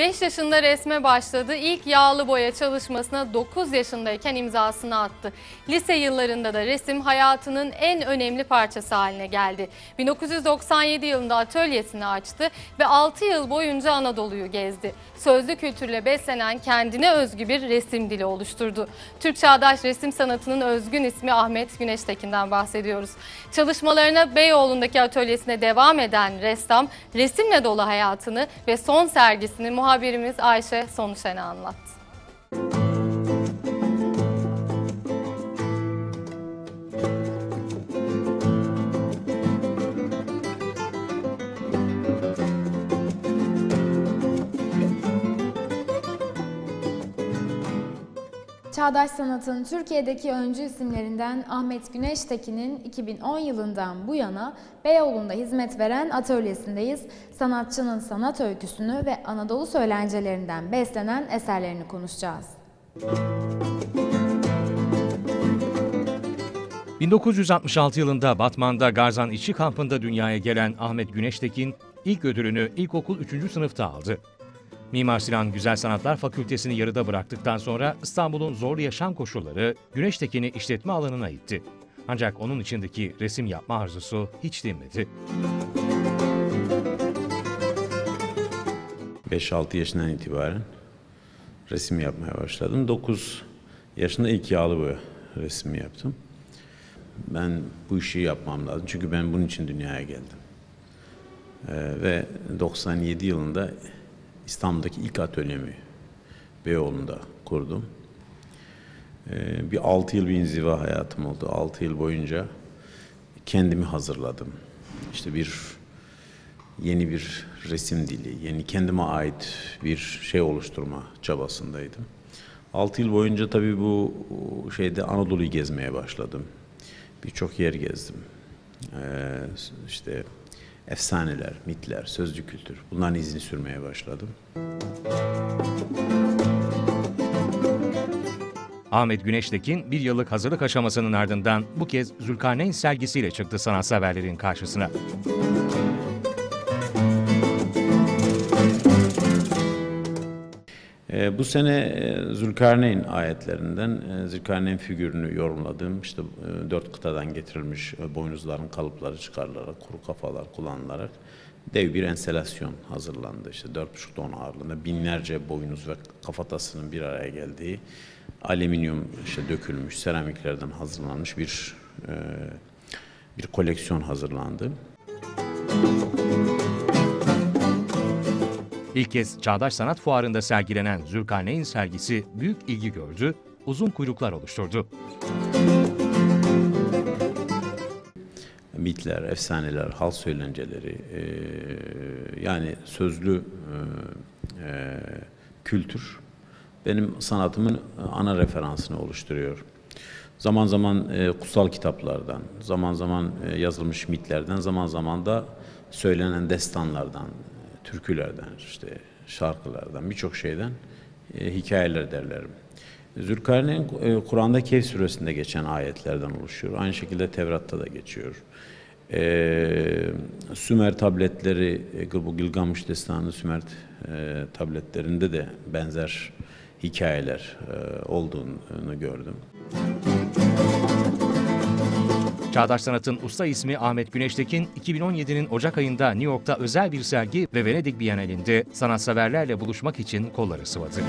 5 yaşında resme başladı. İlk yağlı boya çalışmasına 9 yaşındayken imzasını attı. Lise yıllarında da resim hayatının en önemli parçası haline geldi. 1997 yılında atölyesini açtı ve 6 yıl boyunca Anadolu'yu gezdi. Sözlü kültürle beslenen kendine özgü bir resim dili oluşturdu. Türk çağdaş resim sanatının özgün ismi Ahmet Güneştekin'den bahsediyoruz. Çalışmalarına Beyoğlu'ndaki atölyesine devam eden ressam resimle dolu hayatını ve son sergisini muhabirimiz Ayşe Sonuşen'e anlattı. Çağdaş sanatın Türkiye'deki öncü isimlerinden Ahmet Güneştekin'in 2010 yılından bu yana Beyoğlu'nda hizmet veren atölyesindeyiz. Sanatçının sanat öyküsünü ve Anadolu söylencelerinden beslenen eserlerini konuşacağız. 1966 yılında Batman'da Garzan İşçi Kampı'nda dünyaya gelen Ahmet Güneştekin ilk ödülünü ilkokul 3. sınıfta aldı. Mimar Sinan Güzel Sanatlar Fakültesini yarıda bıraktıktan sonra İstanbul'un zorlu yaşam koşulları Güneştekin'i işletme alanına itti. Ancak onun içindeki resim yapma arzusu hiç dinmedi. 5-6 yaşından itibaren resim yapmaya başladım. 9 yaşında ilk yağlı boya resmi yaptım. Ben bu işi yapmam lazım çünkü ben bunun için dünyaya geldim. Ee, ve 97 yılında İstanbul'daki ilk atölyemi Beyoğlu'nda kurdum. Ee, bir 6 yıl bir inziva hayatım oldu. 6 yıl boyunca kendimi hazırladım. İşte bir yeni bir resim dili, yeni kendime ait bir şey oluşturma çabasındaydım. 6 yıl boyunca tabii bu şeyde Anadolu'yu gezmeye başladım. Birçok yer gezdim. Ee, işte efsaneler, mitler, sözlü kültür bunların izini sürmeye başladım. Ahmet Güneştekin bir yıllık hazırlık aşamasının ardından bu kez Zülkarneyn sergisiyle çıktı sanatseverlerin karşısına. Ee, bu sene e, Zülkarneyn ayetlerinden e, Zülkarneyn figürünü yorumladığım işte e, dört kıtadan getirilmiş e, boynuzların kalıpları çıkarılarak, kuru kafalar kullanılarak dev bir enselasyon hazırlandı. İşte dört buçuk ton ağırlığında binlerce boynuz ve kafatasının bir araya geldiği alüminyum işte dökülmüş seramiklerden hazırlanmış bir e, bir koleksiyon hazırlandı. İlk kez Çağdaş Sanat Fuarı'nda sergilenen Zülkarneyn sergisi büyük ilgi gördü, uzun kuyruklar oluşturdu. mitler, efsaneler, hal söylenceleri, e, yani sözlü e, e, kültür benim sanatımın ana referansını oluşturuyor. Zaman zaman e, kutsal kitaplardan, zaman zaman e, yazılmış mitlerden, zaman zaman da söylenen destanlardan, türkülerden, işte şarkılardan, birçok şeyden e, hikayeler derlerim. Zülkarneyn e, Kur'an'da Kehf suresinde geçen ayetlerden oluşuyor. Aynı şekilde Tevrat'ta da geçiyor. Ee, Sümer tabletleri, e, bu Gilgamış Destanı Sümer e, tabletlerinde de benzer hikayeler e, olduğunu gördüm. Çağdaş Sanat'ın usta ismi Ahmet Güneştekin, 2017'nin Ocak ayında New York'ta özel bir sergi ve Venedik Bienalinde sanatseverlerle buluşmak için kolları sıvadı.